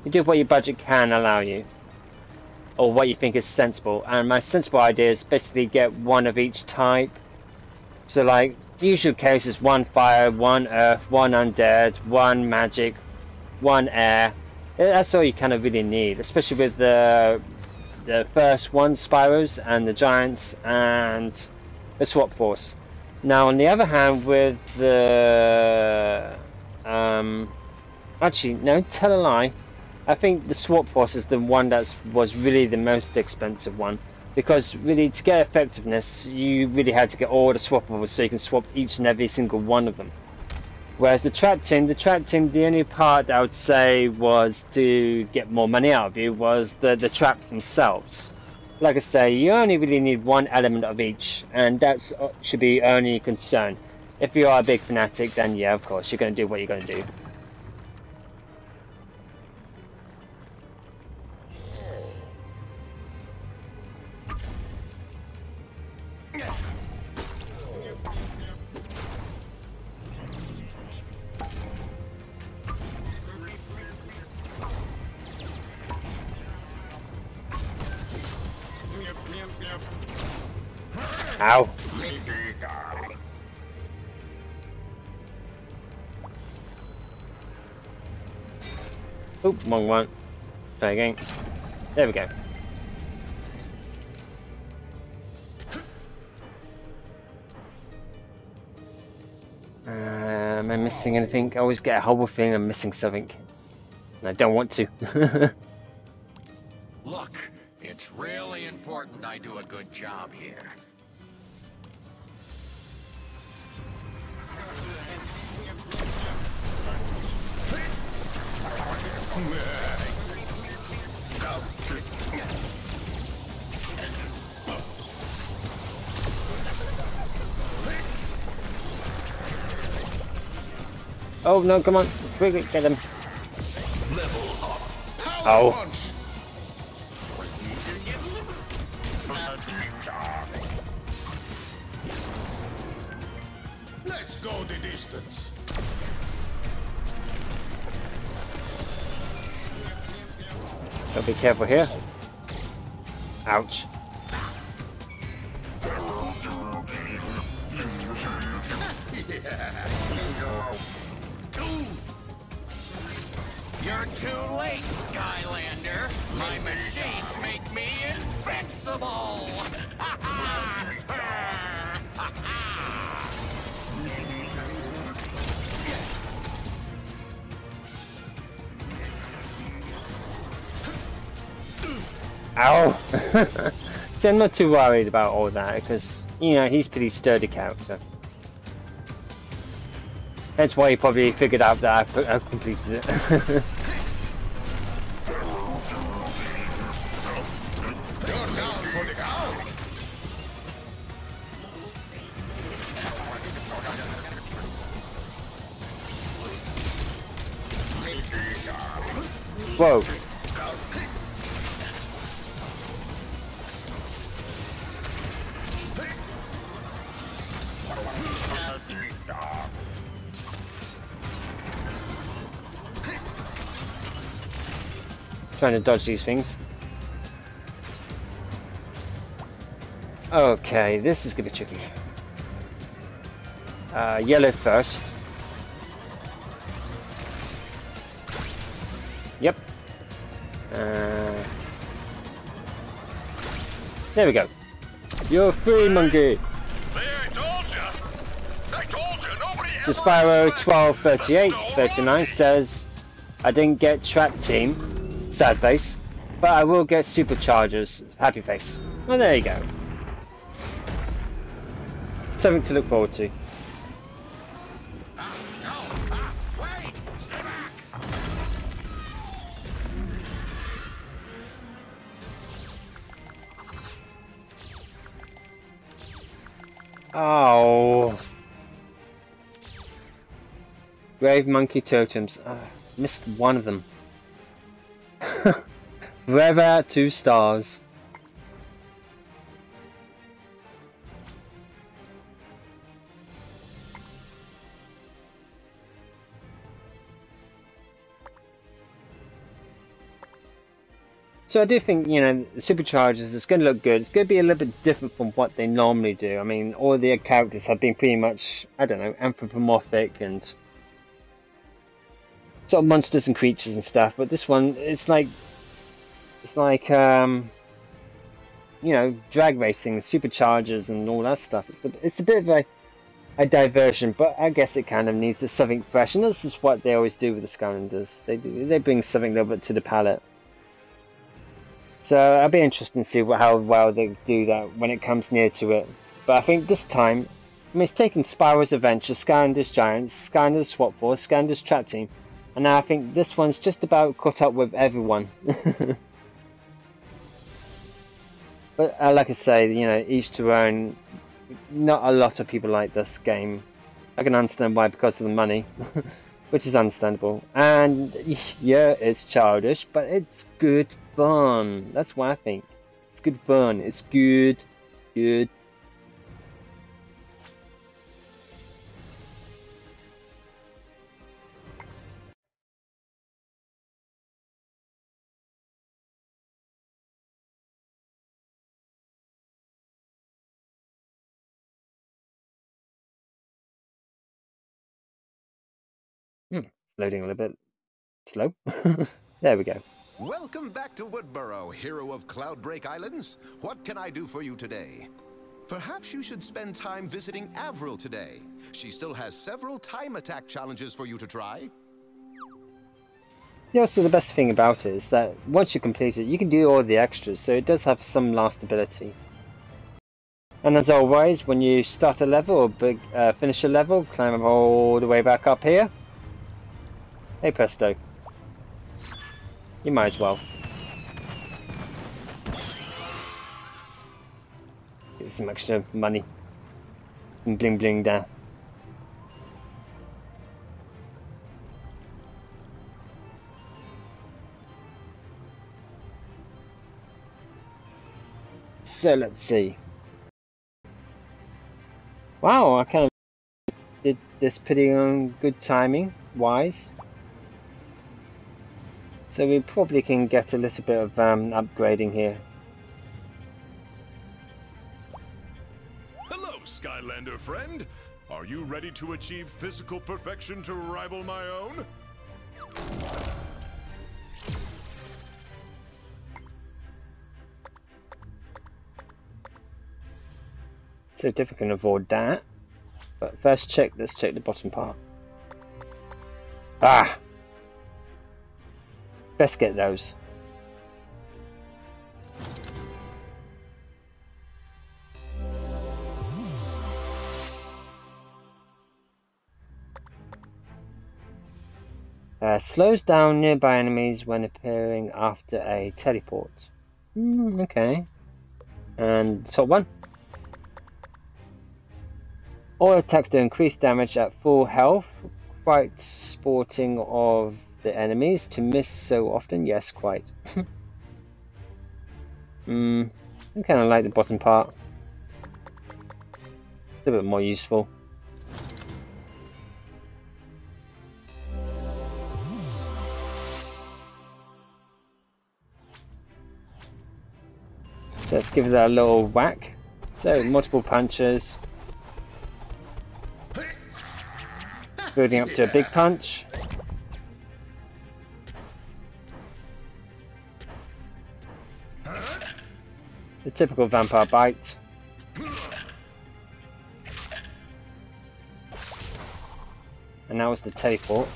You do what your budget can allow you. Or what you think is sensible. And my sensible idea is basically get one of each type. So like, usual cases, one fire, one earth, one undead, one magic, one air. That's all you kind of really need, especially with the the first one, Spyros, and the Giants, and the swap force. Now, on the other hand, with the um, actually no, tell a lie. I think the swap force is the one that was really the most expensive one because really to get effectiveness, you really had to get all the swappables so you can swap each and every single one of them. Whereas the trap team, the trap team, the only part I would say was to get more money out of you was the the traps themselves like I say, you only really need one element of each, and that uh, should be your only concern. If you are a big fanatic, then yeah, of course, you're going to do what you're going to do. Ow. Oop, wrong one. Try again. There we go. Uh, am I missing anything? I always get a horrible feeling I'm missing something. And I don't want to. [laughs] Look, it's really important I do a good job here. Oh no, come on, quickly get him. Oh. Be careful here. Ouch. I'm not too worried about all that because, you know, he's pretty sturdy character. That's why he probably figured out that I've, I've completed it. [laughs] Trying to dodge these things. Okay, this is gonna be tricky. Uh, yellow first. Yep. Uh, there we go. You're free, monkey. See, I told you. I told you. Nobody So Spyro 1238 39 says, I didn't get trap team, sad face, but I will get superchargers, happy face. Well, there you go. Something to look forward to. Oh. Grave monkey totems. Uh, missed one of them. [laughs] Forever two stars. So I do think, you know, superchargers, it's going to look good. It's going to be a little bit different from what they normally do. I mean, all the characters have been pretty much, I don't know, anthropomorphic and sort of monsters and creatures and stuff. But this one, it's like, it's like, um, you know, drag racing, superchargers and all that stuff. It's, the, it's a bit of a, a diversion, but I guess it kind of needs something fresh. And this is what they always do with the Skylanders. They do, they bring something a little bit to the palette. So I'll be interested to see how well they do that when it comes near to it. But I think this time, I mean, it's taken Spyro's Adventure, Skylanders Giants, Skylanders Swap Force, Skylanders Trap Team, and now I think this one's just about caught up with everyone. [laughs] but uh, like I say, you know, each to own. Not a lot of people like this game. I can understand why, because of the money. [laughs] which is understandable. And [laughs] yeah, it's childish, but it's good fun. That's what I think. It's good fun. It's good, good. Hmm, loading a little bit slow. [laughs] there we go. Welcome back to Woodburrow, hero of Cloudbreak Islands. What can I do for you today? Perhaps you should spend time visiting Avril today. She still has several time attack challenges for you to try. Yeah, so the best thing about it is that once you complete it, you can do all the extras, so it does have some lastability. And as always, when you start a level or big, uh, finish a level, climb all the way back up here. Hey presto. You might as well. Get some extra money. And bling bling there. So let's see. Wow, I kind of did this pretty on good timing wise. So we probably can get a little bit of um, upgrading here. Hello, Skylander friend. Are you ready to achieve physical perfection to rival my own? So if we can avoid that. But first check, let's check the bottom part. Ah! Best get those. Uh, slows down nearby enemies when appearing after a teleport. Mm, okay. And top one. All attacks do increased damage at full health. Quite sporting of the enemies to miss so often. Yes, quite. [laughs] Hmm. I kind of like the bottom part. A bit more useful. So let's give that a little whack. So multiple punches. Building up to a big punch. The typical vampire bite. And now it's the teleport.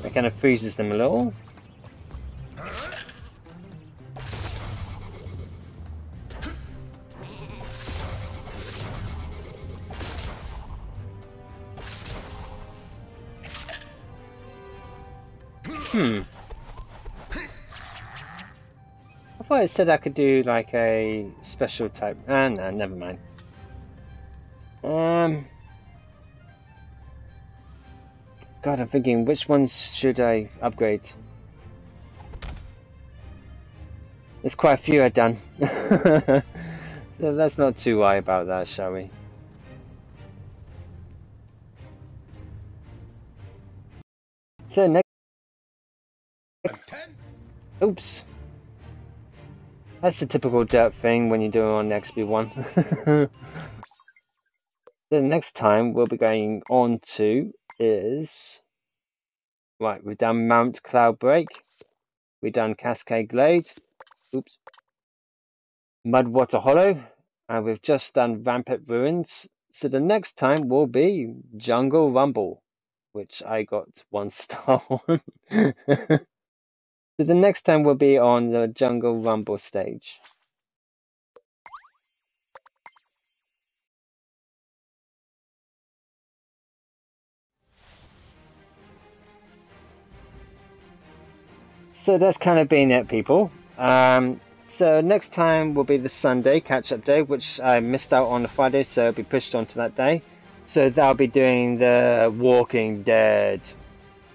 That kind of freezes them a little. I it said I could do like a special type. Ah, no, never mind. Um. God, I'm thinking which ones should I upgrade? There's quite a few I've done. [laughs] so let's not too worry about that, shall we? So next Oops. That's the typical dirt thing when you do it on the XB1. [laughs] the next time we'll be going on to is... Right, we've done Mount Cloudbreak. We've done Cascade Glade. Oops. Mudwater Hollow. And we've just done Rampant Ruins. So the next time will be Jungle Rumble. Which I got one [laughs] star on. [laughs] So the next time we'll be on the Jungle Rumble stage. So that's kind of been it, people. Um, so next time will be the Sunday catch-up day, which I missed out on the Friday, so it'll be pushed onto that day. So that'll be doing the Walking Dead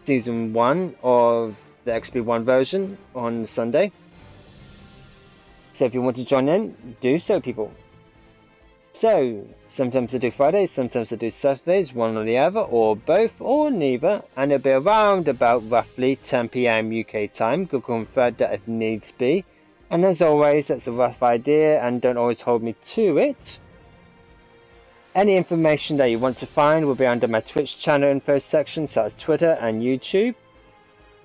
season one of the XB1 version on Sunday. So if you want to join in, do so, people. So, sometimes I do Fridays, sometimes I do Saturdays, one or the other, or both, or neither, and it'll be around about roughly 10 pm UK time. Go confirm that if needs be. And as always, that's a rough idea, and don't always hold me to it. Any information that you want to find will be under my Twitch channel info section, such as Twitter and YouTube.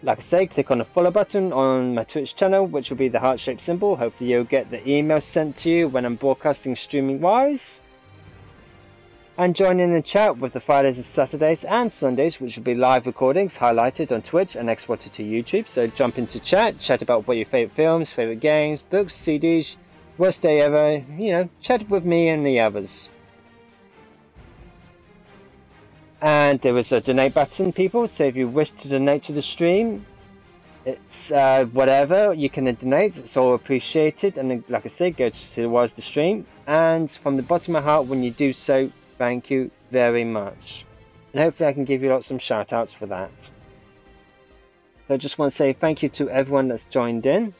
Like I say, click on the follow button on my Twitch channel, which will be the heart-shaped symbol. Hopefully you'll get the email sent to you when I'm broadcasting streaming wise. And join in the chat with the Fridays and Saturdays and Sundays, which will be live recordings highlighted on Twitch and exported to YouTube. So jump into chat, chat about what your favourite films, favourite games, books, CDs, worst day ever, you know, chat with me and the others. And there is a donate button people. So if you wish to donate to the stream it's uh, whatever you can donate it's all appreciated. And like I said go towards the stream. And from the bottom of my heart when you do so thank you very much. And hopefully I can give you lots some shout outs for that. So I just want to say thank you to everyone that's joined in.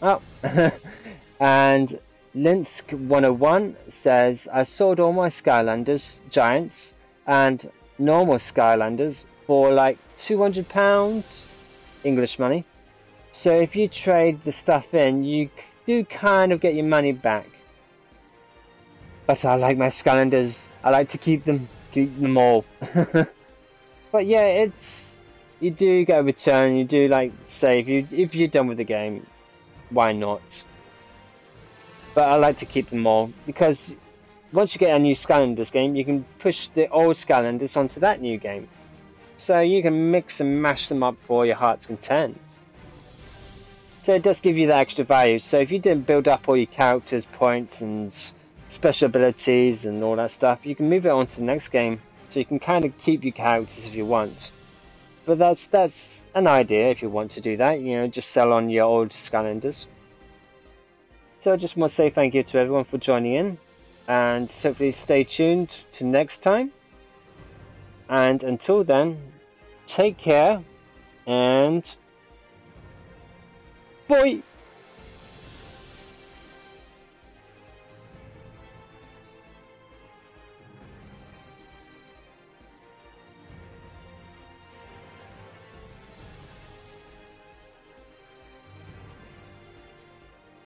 Oh [laughs] and Linsk 101 says I sold all my Skylanders giants and normal Skylanders for like 200 pounds English money. So if you trade the stuff in, you do kind of get your money back. But I like my Skylanders. I like to keep them, keep them all. [laughs] but yeah, it's you do get a return. You do like say if you if you're done with the game, why not? But I like to keep them all because once you get a new Skylanders game, you can push the old Skylanders onto that new game. So you can mix and mash them up for your heart's content. So it does give you the extra value. So if you didn't build up all your characters, points and special abilities and all that stuff, you can move it on to the next game. So you can kind of keep your characters if you want. But that's that's an idea if you want to do that. You know, just sell on your old Skylanders. So I just want to say thank you to everyone for joining in and hopefully stay tuned to next time. And until then, take care and bye.